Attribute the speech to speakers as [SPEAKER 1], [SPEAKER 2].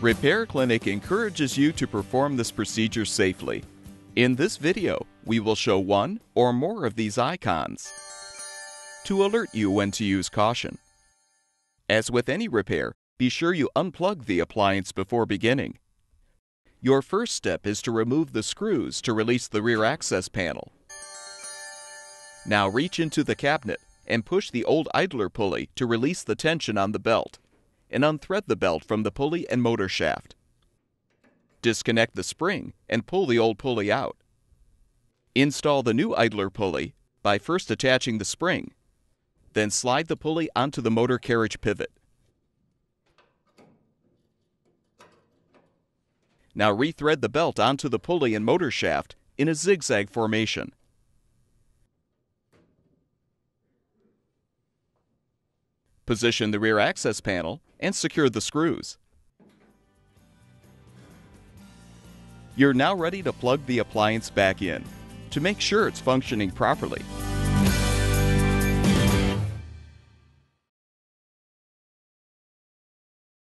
[SPEAKER 1] Repair Clinic encourages you to perform this procedure safely. In this video, we will show one or more of these icons to alert you when to use caution. As with any repair, be sure you unplug the appliance before beginning. Your first step is to remove the screws to release the rear access panel. Now reach into the cabinet and push the old idler pulley to release the tension on the belt and unthread the belt from the pulley and motor shaft. Disconnect the spring and pull the old pulley out. Install the new idler pulley by first attaching the spring, then slide the pulley onto the motor carriage pivot. Now rethread the belt onto the pulley and motor shaft in a zigzag formation. Position the rear access panel and secure the screws. You're now ready to plug the appliance back in to make sure it's functioning properly.